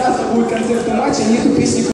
завтра будет концерт у матча, нету песни